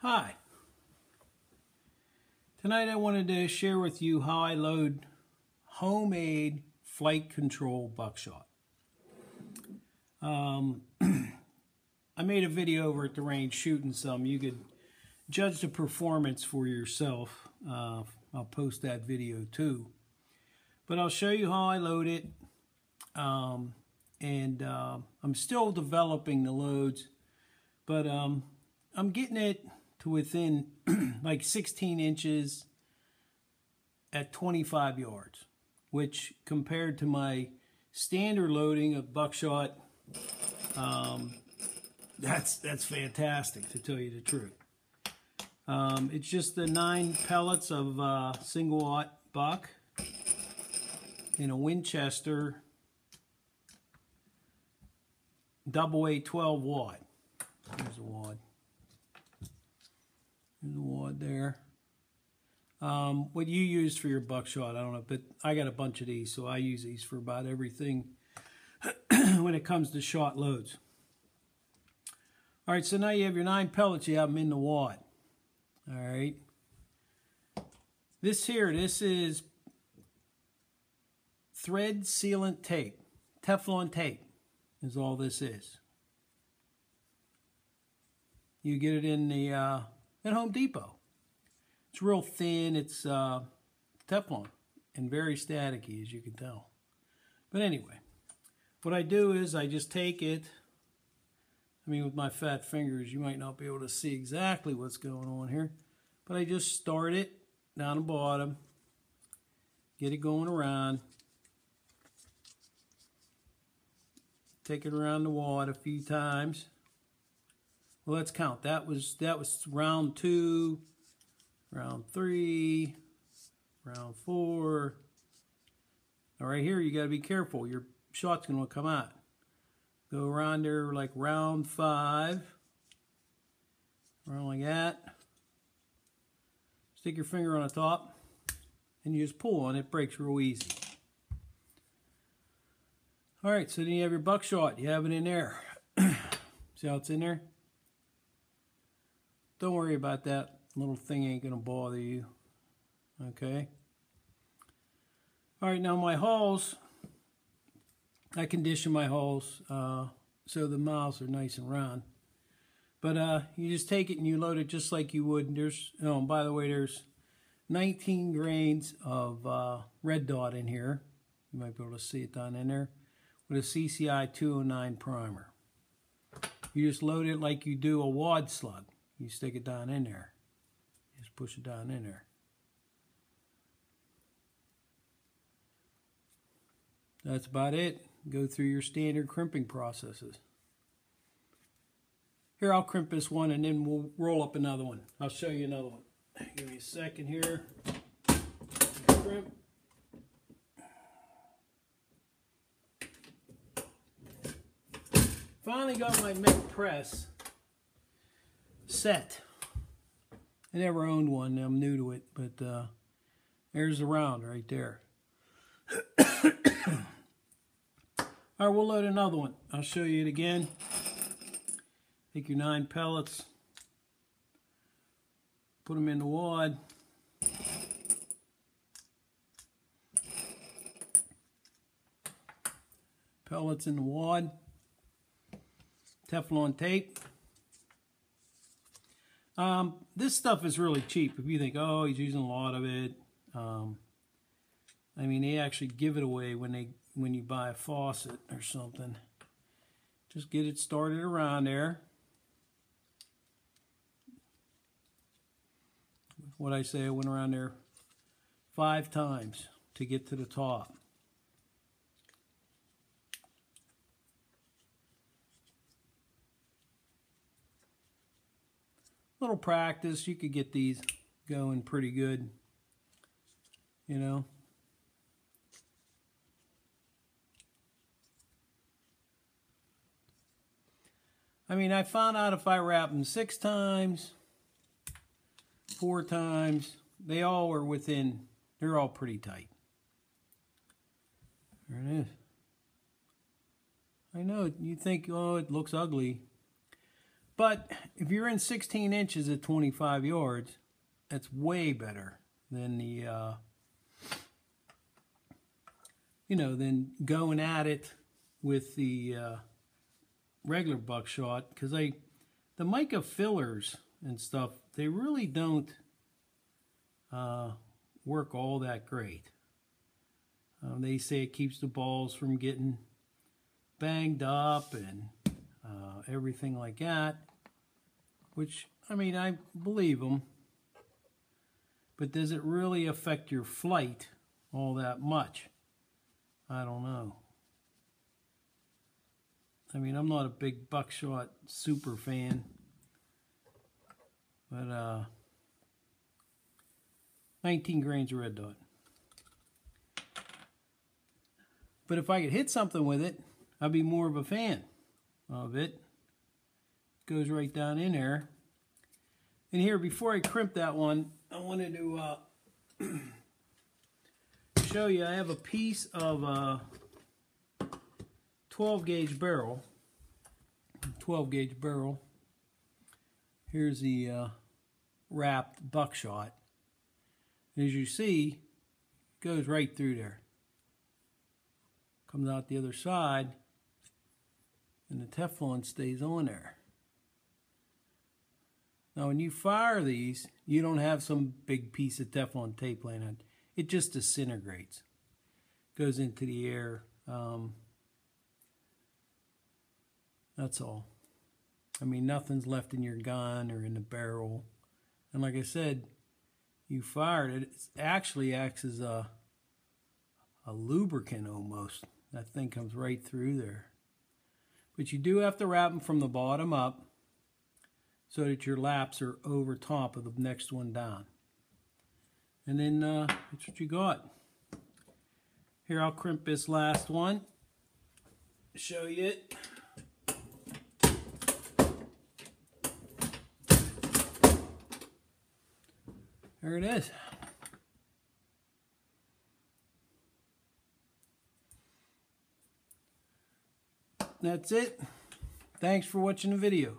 Hi. Tonight I wanted to share with you how I load homemade flight control buckshot. Um, I made a video over at the range shooting some. You could judge the performance for yourself. Uh, I'll post that video too. But I'll show you how I load it. Um, and uh, I'm still developing the loads. But um, I'm getting it to within like 16 inches at 25 yards, which compared to my standard loading of buckshot, um, that's that's fantastic to tell you the truth. Um, it's just the nine pellets of uh, single aught buck in a Winchester double A 12 wad. There's a wad. A wad there. Um, what you use for your buckshot, I don't know, but I got a bunch of these, so I use these for about everything when it comes to shot loads. All right, so now you have your nine pellets, you have them in the wad. All right. This here, this is thread sealant tape. Teflon tape is all this is. You get it in the uh, at Home Depot. It's real thin. It's uh, Teflon and very staticky, as you can tell. But anyway, what I do is I just take it. I mean, with my fat fingers, you might not be able to see exactly what's going on here. But I just start it down the bottom, get it going around, take it around the wad a few times. Well, let's count. That was that was round two, round three, round four. Now right here, you got to be careful. Your shot's going to come out. Go around there like round five. Around like that. Stick your finger on the top, and you just pull on it. Breaks real easy. All right, so then you have your buckshot. You have it in there. See how it's in there? Don't worry about that. Little thing ain't going to bother you. Okay. All right, now my hulls, I condition my hulls uh, so the mouths are nice and round. But uh, you just take it and you load it just like you would. And There's, oh, by the way, there's 19 grains of uh, red dot in here. You might be able to see it down in there with a CCI 209 primer. You just load it like you do a wad slug. You stick it down in there. Just push it down in there. That's about it. Go through your standard crimping processes. Here, I'll crimp this one and then we'll roll up another one. I'll show you another one. Give me a second here. Crimp. Finally got my MEC press set. I never owned one. I'm new to it, but uh, there's the round right there. All right, we'll load another one. I'll show you it again. Take your nine pellets, put them in the wad. Pellets in the wad. Teflon tape. Um, this stuff is really cheap. If you think, oh, he's using a lot of it. Um, I mean, they actually give it away when they when you buy a faucet or something. Just get it started around there. What I say, I went around there five times to get to the top. Little practice, you could get these going pretty good, you know. I mean, I found out if I wrap them six times, four times, they all are within, they're all pretty tight. There it is. I know, you think, oh, it looks ugly. But if you're in 16 inches at 25 yards, that's way better than the, uh, you know, than going at it with the uh, regular buckshot because the mica fillers and stuff, they really don't uh, work all that great. Um, they say it keeps the balls from getting banged up and uh, everything like that. Which, I mean, I believe them. But does it really affect your flight all that much? I don't know. I mean, I'm not a big buckshot super fan. But, uh, 19 grains of red dot. But if I could hit something with it, I'd be more of a fan of it. Goes right down in there. And here, before I crimp that one, I wanted to uh, show you I have a piece of a uh, 12 gauge barrel. 12 gauge barrel. Here's the uh, wrapped buckshot. As you see, goes right through there. Comes out the other side, and the Teflon stays on there. Now, when you fire these, you don't have some big piece of Teflon tape laying on. It just disintegrates, goes into the air. Um, that's all. I mean, nothing's left in your gun or in the barrel. And like I said, you fired it, it actually acts as a, a lubricant almost. That thing comes right through there. But you do have to wrap them from the bottom up so that your laps are over top of the next one down. And then uh, that's what you got. Here, I'll crimp this last one, show you it. There it is. That's it. Thanks for watching the video.